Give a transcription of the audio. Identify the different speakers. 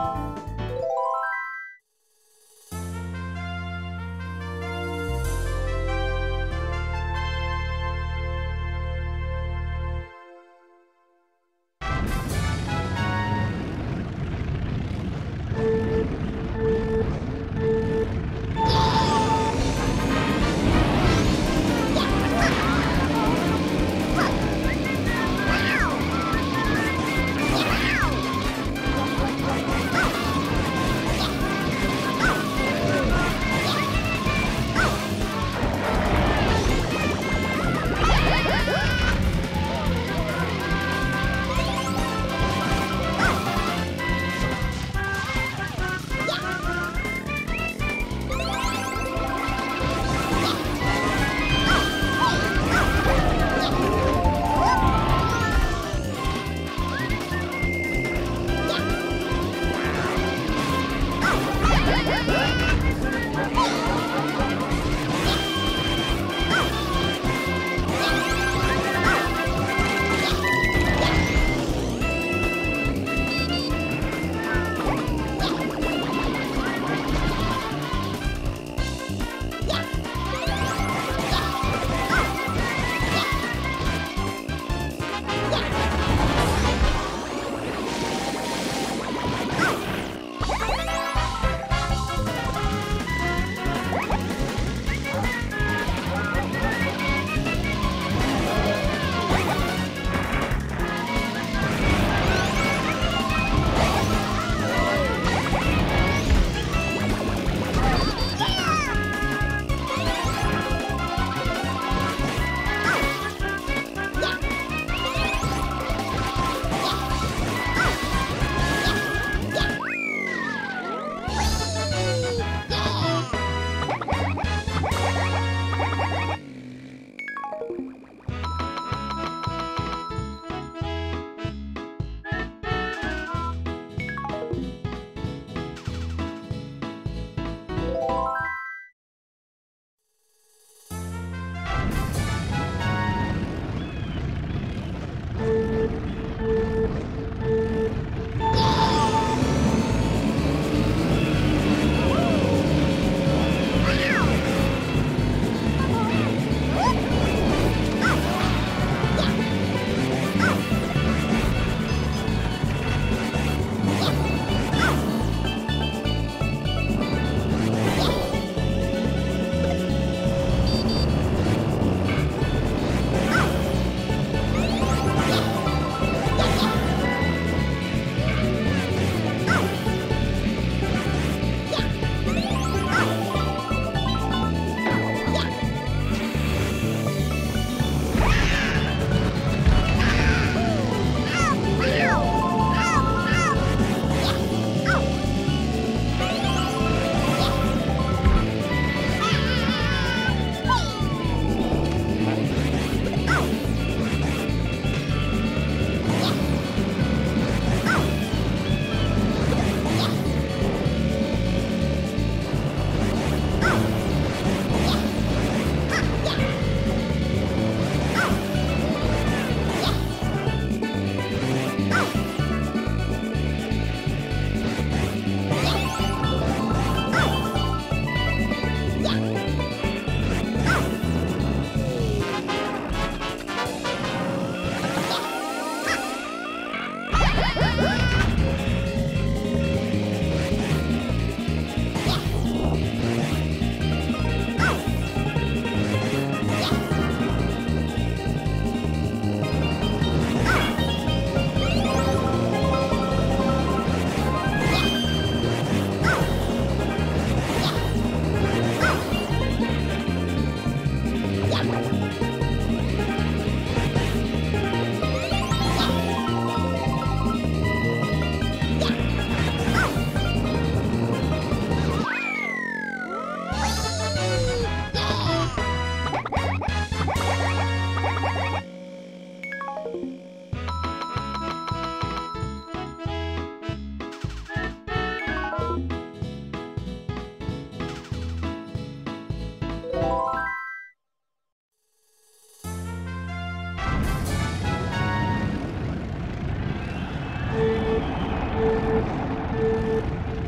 Speaker 1: Thank you.
Speaker 2: it.